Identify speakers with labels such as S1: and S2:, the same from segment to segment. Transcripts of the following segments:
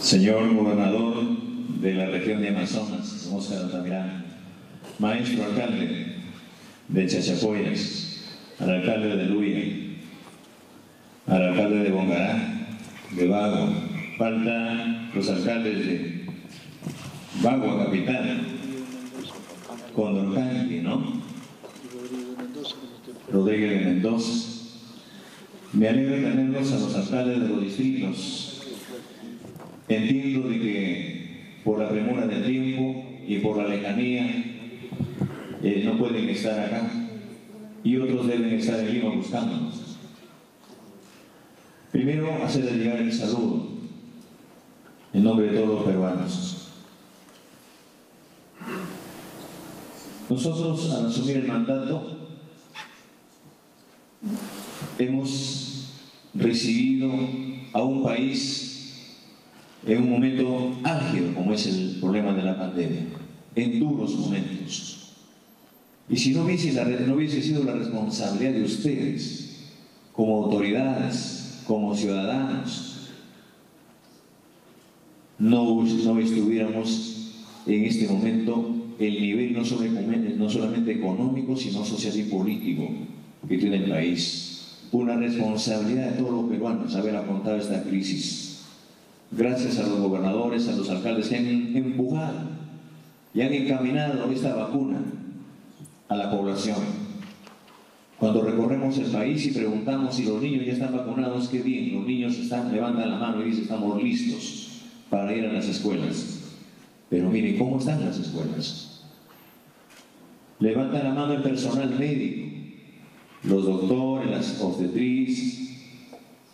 S1: señor gobernador de la región de Amazonas, Oscar Altamirano, maestro alcalde de Chachapoyas, al alcalde de Luya, al alcalde de Bongará, de Bago, falta los alcaldes de Bagua Capital, Condorcanqui, ¿no? Rodríguez de Mendoza. Me alegra tenerlos a los alcaldes de los distritos Entiendo de que por la premura del tiempo y por la lejanía eh, no pueden estar acá y otros deben estar en Lima buscándonos. Primero, hacerles llegar el saludo en nombre de todos los peruanos. Nosotros, al asumir el mandato, hemos recibido a un país en un momento álgido como es el problema de la pandemia, en duros momentos. Y si no hubiese, no hubiese sido la responsabilidad de ustedes, como autoridades, como ciudadanos, no, no estuviéramos en este momento el nivel no no solamente económico, sino social y político que tiene el país. Una responsabilidad de todos los peruanos haber afrontado esta crisis gracias a los gobernadores, a los alcaldes que han empujado y han encaminado esta vacuna a la población. Cuando recorremos el país y preguntamos si los niños ya están vacunados, qué bien, los niños están, levantan la mano y dicen estamos listos para ir a las escuelas. Pero miren, ¿cómo están las escuelas? Levantan la mano el personal médico, los doctores, las obstetrices,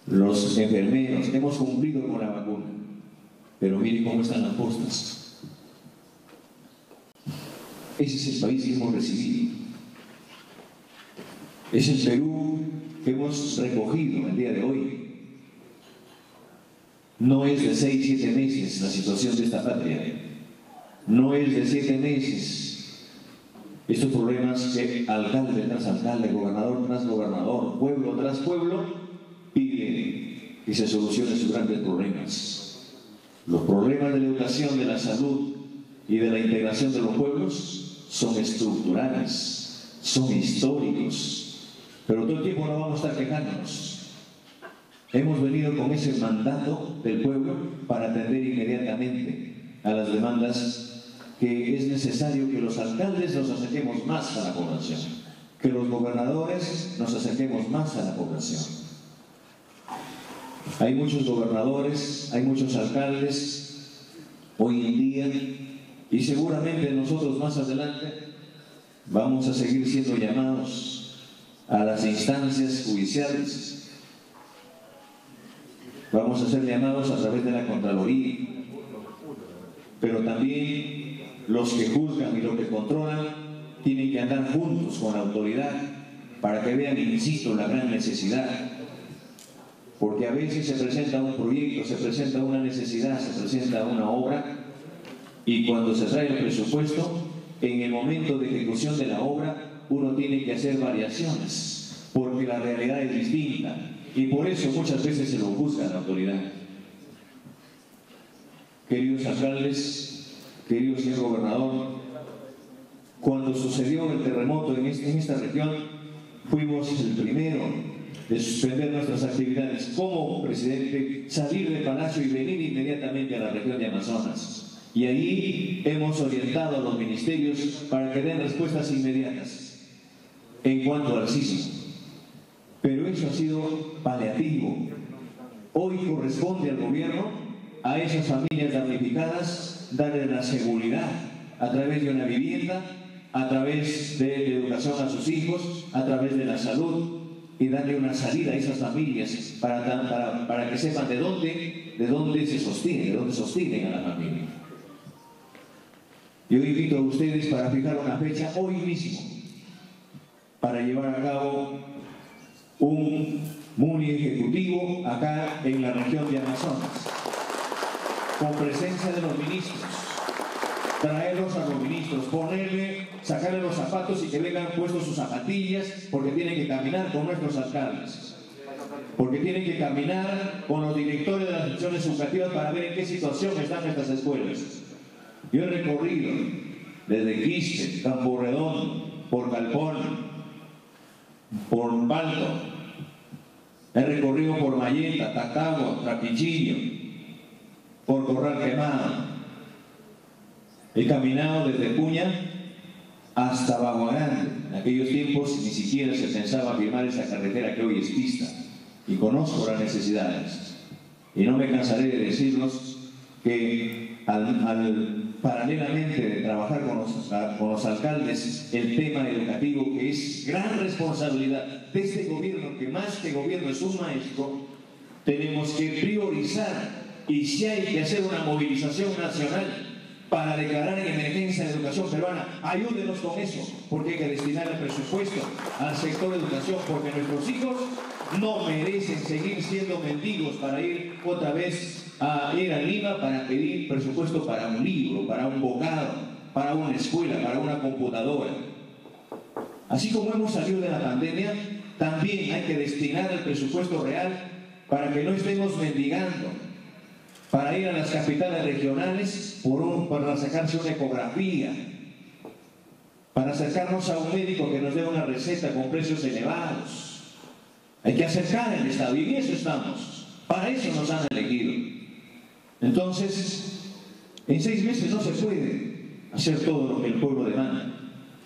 S1: los enfermeros, hemos cumplido con la vacuna, pero miren cómo están las postas. Ese es el país que hemos recibido. Es el Perú que hemos recogido el día de hoy. No es de seis, siete meses la situación de esta patria. No es de siete meses. Estos problemas que alcalde tras alcalde, gobernador tras gobernador, pueblo tras pueblo, y se solucionen sus grandes problemas. Los problemas de la educación, de la salud y de la integración de los pueblos son estructurales, son históricos, pero todo el tiempo no vamos a estar quejándonos. Hemos venido con ese mandato del pueblo para atender inmediatamente a las demandas que es necesario que los alcaldes nos acerquemos más a la población, que los gobernadores nos acerquemos más a la población. Hay muchos gobernadores, hay muchos alcaldes hoy en día y seguramente nosotros más adelante vamos a seguir siendo llamados a las instancias judiciales. Vamos a ser llamados a través de la Contraloría, pero también los que juzgan y los que controlan tienen que andar juntos con la autoridad para que vean, insisto, la gran necesidad porque a veces se presenta un proyecto, se presenta una necesidad, se presenta una obra y cuando se trae el presupuesto, en el momento de ejecución de la obra, uno tiene que hacer variaciones, porque la realidad es distinta y por eso muchas veces se lo busca la autoridad. Queridos alcaldes, querido señor gobernador, cuando sucedió el terremoto en, en esta región, fuimos el primero de suspender nuestras actividades como presidente, salir del palacio y venir inmediatamente a la región de Amazonas. Y ahí hemos orientado a los ministerios para que den respuestas inmediatas en cuanto al sismo. Pero eso ha sido paliativo. Hoy corresponde al gobierno, a esas familias damnificadas, darles la seguridad a través de una vivienda, a través de educación a sus hijos, a través de la salud, y darle una salida a esas familias para, para, que sepan de dónde, de dónde se sostiene, de dónde sostienen a la familia. Yo invito a ustedes para fijar una fecha hoy mismo para llevar a cabo un MUNI ejecutivo acá en la región de Amazonas, con presencia de los ministros, traerlos a los ministros, ponerle, sacarle los zapatos y que vengan puestos sus zapatillas porque tienen que caminar con nuestros alcaldes. porque tienen que caminar con los directores de las instituciones educativas para ver en qué situación están estas escuelas. Yo he recorrido desde Quiste, Campo por Calpón, por Balto, he recorrido por Mayeta, Tacagua, Trapichillo, por Corral Quemado. He caminado desde Puña hasta Baguarán. En aquellos tiempos ni siquiera se pensaba firmar esa carretera que hoy es pista. Y conozco las necesidades. Y no me cansaré de decirlos que al, paralelamente de trabajar con los, con los alcaldes el tema educativo, que es gran responsabilidad de este gobierno, que más que gobierno es un maestro, tenemos que priorizar y si hay que hacer una movilización nacional, para declarar en emergencia de educación peruana. Ayúdenos con eso, porque hay que destinar el presupuesto al sector de educación, porque nuestros hijos no merecen seguir siendo mendigos para ir otra vez a ir a Lima para pedir presupuesto para un libro, para un bocado, para una escuela, para una computadora. Así como hemos salido de la pandemia, también hay que destinar el presupuesto real para que no estemos mendigando, para ir a las capitales regionales por para sacarse una ecografía, para acercarnos a un médico que nos dé una receta con precios elevados. Hay que acercar el Estado y en eso estamos. Para eso nos han elegido. Entonces, en seis meses no se puede hacer todo lo que el pueblo demanda.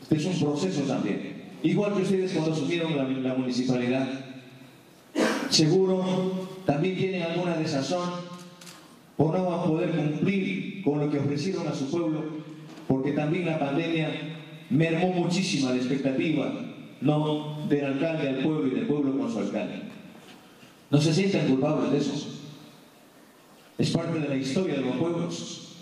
S1: Este es un proceso también. Igual que ustedes cuando asumieron la, la municipalidad, seguro también tienen alguna desazón o no van a poder cumplir con lo que ofrecieron a su pueblo, porque también la pandemia mermó muchísima la expectativa no del alcalde al pueblo y del pueblo con su alcalde. No se sientan culpables de eso. Es parte de la historia de los pueblos.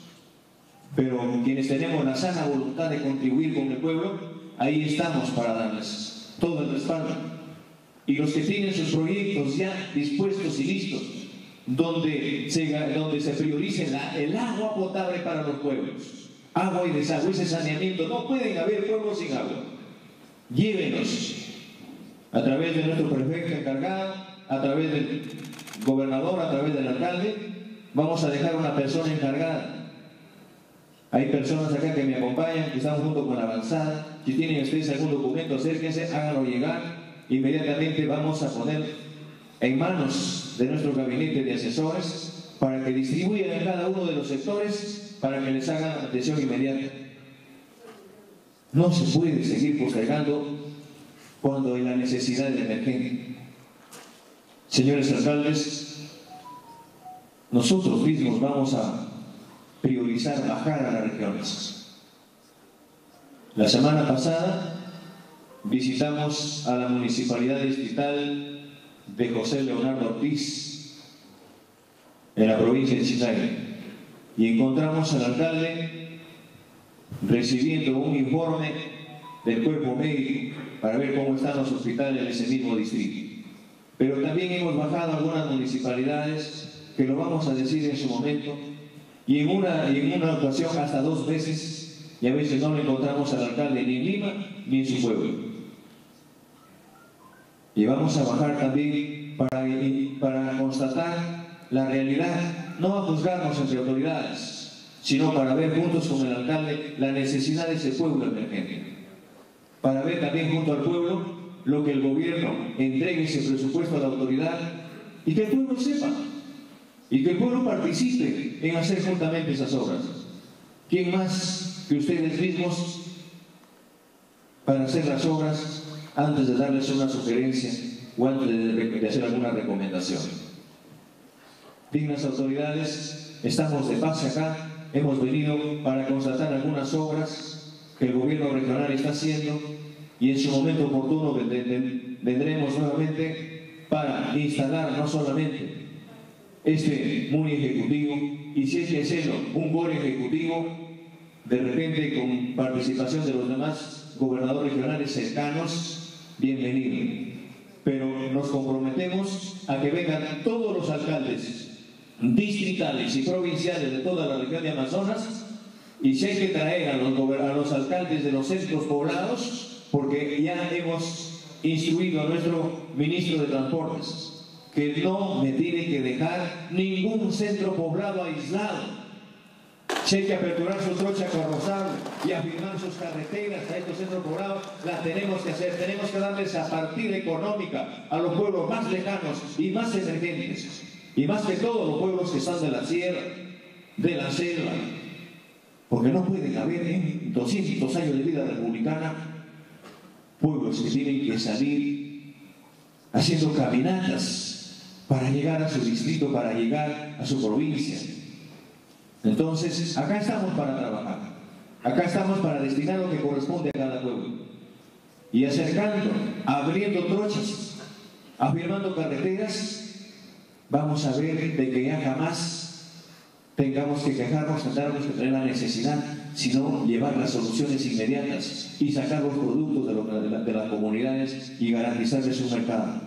S1: Pero quienes tenemos la sana voluntad de contribuir con el pueblo, ahí estamos para darles todo el respaldo. Y los que tienen sus proyectos ya dispuestos y listos, donde se, donde se priorice el agua potable para los pueblos. Agua y desagüe, ese saneamiento. No pueden haber pueblos sin agua. Llévenos a través de nuestro prefecto encargado, a través del gobernador, a través del alcalde. Vamos a dejar una persona encargada. Hay personas acá que me acompañan, que están junto con la avanzada. Si tienen ustedes algún documento, acérquense, háganlo llegar. Inmediatamente vamos a poner en manos de nuestro gabinete de asesores para que distribuyan en cada uno de los sectores para que les hagan atención inmediata. No se puede seguir postergando cuando hay la necesidad de emergencia. Señores alcaldes, nosotros mismos vamos a priorizar bajar a las regiones. La semana pasada visitamos a la Municipalidad Distrital de José Leonardo Ortiz en la provincia de Chiclayo y encontramos al alcalde recibiendo un informe del cuerpo médico para ver cómo están los hospitales en ese mismo distrito. Pero también hemos bajado algunas municipalidades, que lo vamos a decir en su momento, y en una, en una ocasión hasta dos veces, y a veces no lo encontramos al alcalde ni en Lima ni en su pueblo. Y vamos a bajar también para, para constatar la realidad, no a juzgarnos entre autoridades, sino para ver juntos con el alcalde la necesidad de ese pueblo emergente. Para ver también junto al pueblo lo que el gobierno entregue ese presupuesto a la autoridad y que el pueblo sepa y que el pueblo participe en hacer juntamente esas obras. ¿Quién más que ustedes mismos para hacer las obras antes de darles una sugerencia o antes de, hacer alguna recomendación. Dignas autoridades, estamos de paz acá, hemos venido para constatar algunas obras que el gobierno regional está haciendo y en su momento oportuno vendremos nuevamente para instalar no solamente este MUNI ejecutivo y si es que hacerlo, un buen ejecutivo, de repente con participación de los demás gobernadores regionales cercanos, bienvenido. Pero nos comprometemos a que vengan todos los alcaldes distritales y provinciales de toda la región de Amazonas y si hay que traer a los, a los alcaldes de los centros poblados, porque ya hemos instruido a nuestro ministro de Transportes que no me tiene que dejar ningún centro poblado aislado. Si hay que aperturar su trocha carrozable y afirmar sus carreteras a estos centros poblados, las tenemos que hacer. Tenemos que darles a partida económica a los pueblos más lejanos y más emergentes. Y más que todos los pueblos que están de la sierra, de la selva. Porque no pueden haber en 200 años de vida republicana pueblos que tienen que salir haciendo caminatas para llegar a su distrito, para llegar a su provincia. Entonces, acá estamos para trabajar. Acá estamos para destinar lo que corresponde a cada pueblo. Y acercando, abriendo trochas, afirmando carreteras, vamos a ver de que ya jamás tengamos que quejarnos, tengamos que tener la necesidad, sino llevar las soluciones inmediatas y sacar los productos de, de las comunidades y garantizarles un mercado.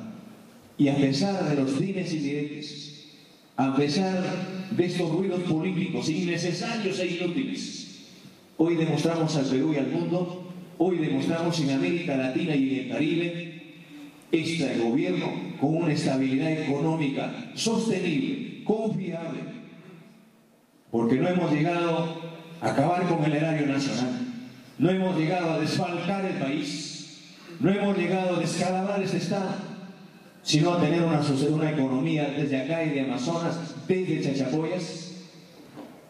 S1: Y a pesar de los fines y a pesar de estos ruidos políticos innecesarios e inútiles. Hoy demostramos al Perú y al mundo, hoy demostramos en América Latina y en el Caribe, este gobierno con una estabilidad económica sostenible, confiable, porque no hemos llegado a acabar con el erario nacional, no hemos llegado a desfalcar el país, no hemos llegado a descalabrar este Estado, sino a tener una, una economía desde acá y de Amazonas, desde Chachapoyas,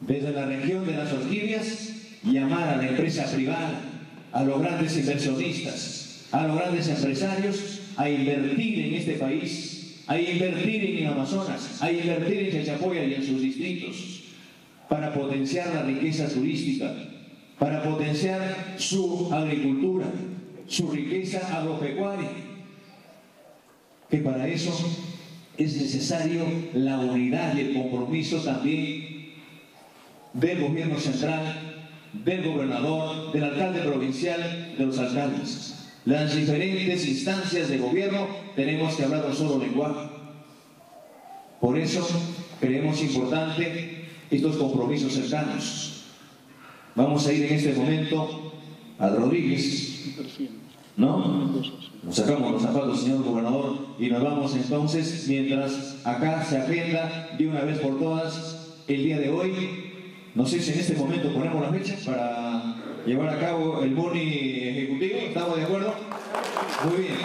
S1: desde la región de las orquídeas, llamar a la empresa privada, a los grandes inversionistas, a los grandes empresarios a invertir en este país, a invertir en Amazonas, a invertir en Chachapoyas y en sus distritos, para potenciar la riqueza turística, para potenciar su agricultura, su riqueza agropecuaria que para eso es necesario la unidad y el compromiso también del gobierno central, del gobernador, del alcalde provincial, de los alcaldes. Las diferentes instancias de gobierno tenemos que hablar un solo lenguaje. Por eso creemos importante estos compromisos cercanos. Vamos a ir en este momento a Rodríguez, ¿no? Nos sacamos los zapatos, señor gobernador, y nos vamos entonces, mientras acá se agenda de una vez por todas el día de hoy. No sé si en este momento ponemos la fecha para llevar a cabo el boni ejecutivo. ¿Estamos de acuerdo? Muy bien.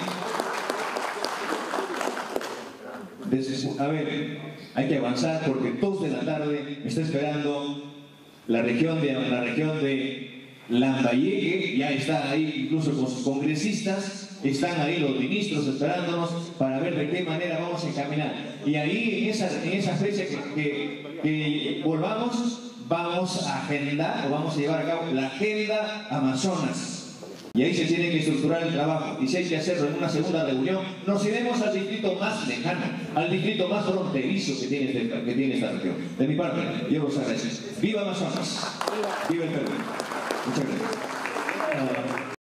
S1: a ver, hay que avanzar porque dos de la tarde está esperando la región de la región de Lambayeque, ya está ahí incluso con sus congresistas están ahí los ministros esperándonos para ver de qué manera vamos a encaminar. Y ahí, en esa, en esa fecha que, volvamos, vamos a agendar o vamos a llevar a cabo la agenda Amazonas. Y ahí se tiene que estructurar el trabajo. Y si hay que hacerlo en una segunda reunión, nos iremos al distrito más lejano, al distrito más fronterizo que tiene, este, que tiene esta región. De mi parte, yo los agradezco. ¡Viva Amazonas! ¡Viva el Perú! Muchas gracias.